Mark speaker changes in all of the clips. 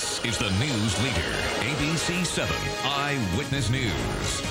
Speaker 1: This is the news leader, ABC 7 Eyewitness News.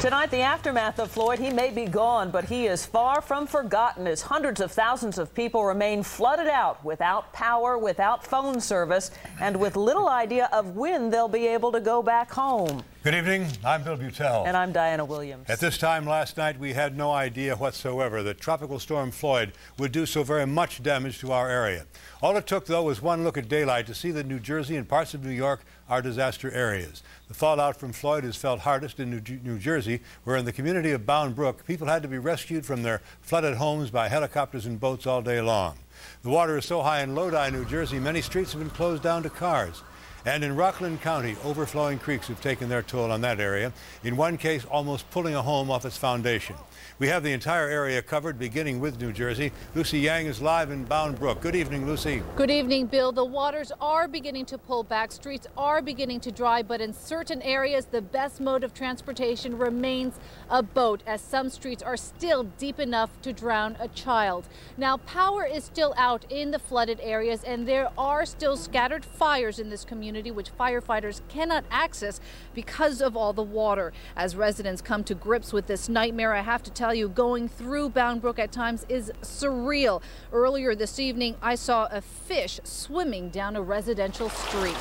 Speaker 2: Tonight, the aftermath of Floyd, he may be gone, but he is far from forgotten as hundreds of thousands of people remain flooded out without power, without phone service, and with little idea of when they'll be able to go back home.
Speaker 3: Good evening. I'm Bill Beutel.
Speaker 2: And I'm Diana Williams.
Speaker 3: At this time last night, we had no idea whatsoever that Tropical Storm Floyd would do so very much damage to our area. All it took, though, was one look at daylight to see that New Jersey and parts of New York are disaster areas. The fallout from Floyd is felt hardest in New, Jersey, where in the community of Bound Brook, people had to be rescued from their flooded homes by helicopters and boats all day long. The water is so high in Lodi, New Jersey, many streets have been closed down to cars. And in Rockland County, overflowing creeks have taken their toll on that area, in one case almost pulling a home off its foundation. We have the entire area covered, beginning with New Jersey. Lucy Yang is live in Bound Brook. Good evening, Lucy.
Speaker 4: Good evening, Bill. The waters are beginning to pull back. Streets are beginning to dry, but in certain areas, the best mode of transportation remains a boat, as some streets are still deep enough to drown a child. Now, power is still out in the flooded areas, and there are still scattered fires in this community, which firefighters cannot access because of all the water. As residents come to grips with this nightmare, I have to tell tell you, going through Bound Brook at times is surreal. Earlier this evening, I saw a fish swimming down a residential street.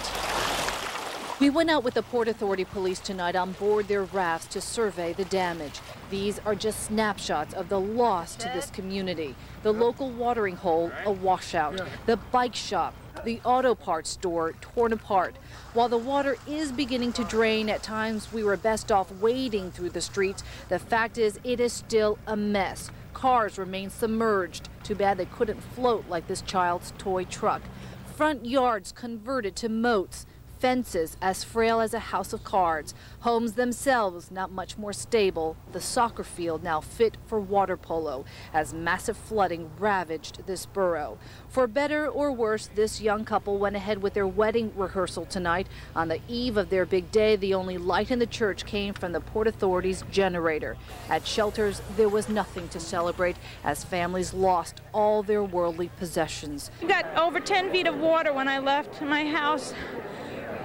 Speaker 4: We went out with the Port Authority police tonight on board their rafts to survey the damage. These are just snapshots of the loss to this community. The local watering hole, a washout. The bike shop, the auto parts store torn apart. While the water is beginning to drain, at times we were best off wading through the streets. The fact is, it is still a mess. Cars remain submerged. Too bad they couldn't float like this child's toy truck. Front yards converted to moats fences as frail as a house of cards, homes themselves not much more stable, the soccer field now fit for water polo as massive flooding ravaged this borough. For better or worse, this young couple went ahead with their wedding rehearsal tonight. On the eve of their big day, the only light in the church came from the Port Authority's generator. At shelters, there was nothing to celebrate as families lost all their worldly possessions.
Speaker 5: We got over 10 feet of water when I left my house.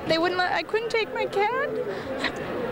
Speaker 5: They wouldn't let, I couldn't take my cat.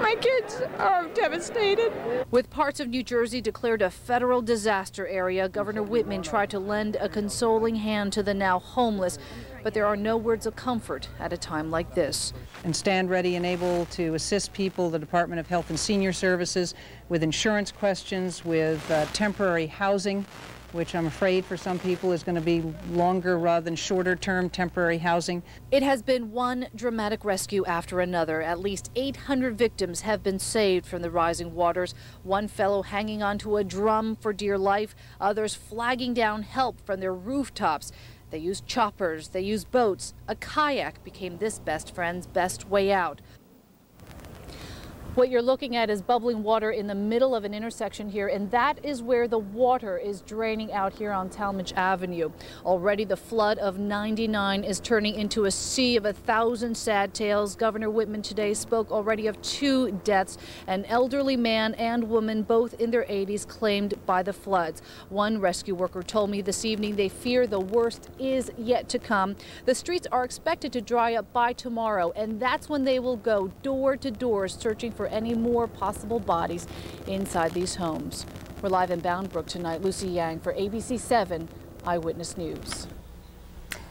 Speaker 5: My kids are devastated.
Speaker 4: With parts of New Jersey declared a federal disaster area, Governor Whitman tried to lend a consoling hand to the now homeless, but there are no words of comfort at a time like this.
Speaker 6: And stand ready and able to assist people, the Department of Health and Senior Services, with insurance questions, with uh, temporary housing which I'm afraid for some people is going to be longer rather than shorter term temporary housing.
Speaker 4: It has been one dramatic rescue after another. At least 800 victims have been saved from the rising waters. One fellow hanging onto a drum for dear life, others flagging down help from their rooftops. They used choppers, they used boats. A kayak became this best friend's best way out. What you're looking at is bubbling water in the middle of an intersection here, and that is where the water is draining out here on Talmadge Avenue. Already the flood of 99 is turning into a sea of a thousand sad tales. Governor Whitman today spoke already of two deaths, an elderly man and woman, both in their 80s, claimed by the floods. One rescue worker told me this evening they fear the worst is yet to come. The streets are expected to dry up by tomorrow, and that's when they will go door to door searching for any more possible bodies inside these homes. We're live in Bound Brook tonight. Lucy Yang for ABC 7 Eyewitness News.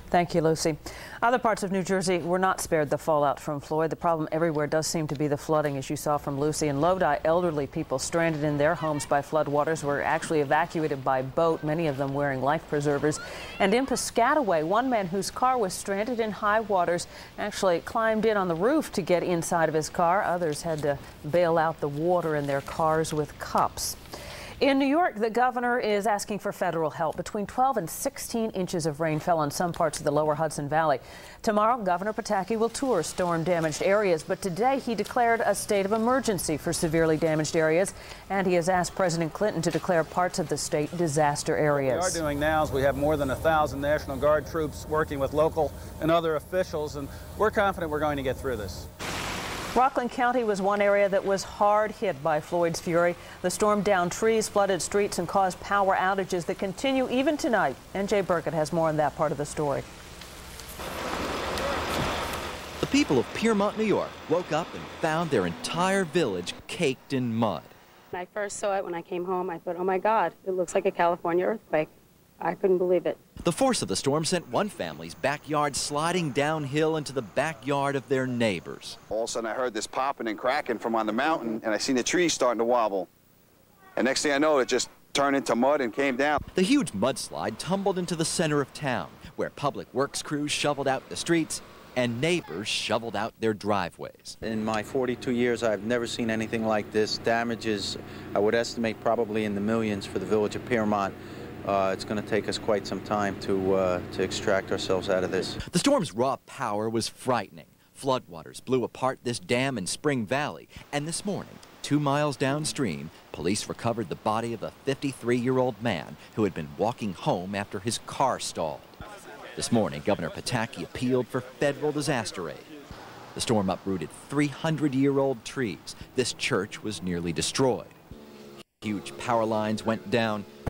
Speaker 2: Thank you, Lucy. Other parts of New Jersey were not spared the fallout from Floyd. The problem everywhere does seem to be the flooding, as you saw from Lucy. In Lodi, elderly people stranded in their homes by floodwaters were actually evacuated by boat, many of them wearing life preservers. And in Piscataway, one man whose car was stranded in high waters actually climbed in on the roof to get inside of his car. Others had to bail out the water in their cars with cups. In New York, the governor is asking for federal help. Between 12 and 16 inches of rain fell on some parts of the lower Hudson Valley. Tomorrow, Governor Pataki will tour storm damaged areas, but today he declared a state of emergency for severely damaged areas, and he has asked President Clinton to declare parts of the state disaster areas.
Speaker 7: What we are doing now is we have more than a thousand National Guard troops working with local and other officials, and we're confident we're going to get through this.
Speaker 2: Rockland County was one area that was hard hit by Floyd's fury. The storm downed trees, flooded streets, and caused power outages that continue even tonight. NJ Burkett has more on that part of the story.
Speaker 8: The people of Piermont, New York woke up and found their entire village caked in mud.
Speaker 9: When I first saw it when I came home, I thought, oh my God, it looks like a California earthquake. I couldn't believe it.
Speaker 8: The force of the storm sent one family's backyard sliding downhill into the backyard of their neighbors.
Speaker 10: All of a sudden I heard this popping and cracking from on the mountain, and I seen the trees starting to wobble. And next thing I know, it just turned into mud and came down.
Speaker 8: The huge mudslide tumbled into the center of town, where public works crews shoveled out the streets and neighbors shoveled out their driveways.
Speaker 11: In my 42 years, I've never seen anything like this. Damages, I would estimate, probably in the millions for the village of Piermont. Uh, it's going to take us quite some time to, uh, to extract ourselves out of this.
Speaker 8: The storm's raw power was frightening. Floodwaters blew apart this dam in Spring Valley, and this morning, two miles downstream, police recovered the body of a 53-year-old man who had been walking home after his car stalled. This morning, Governor Pataki appealed for federal disaster aid. The storm uprooted 300-year-old trees. This church was nearly destroyed. Huge power lines went down,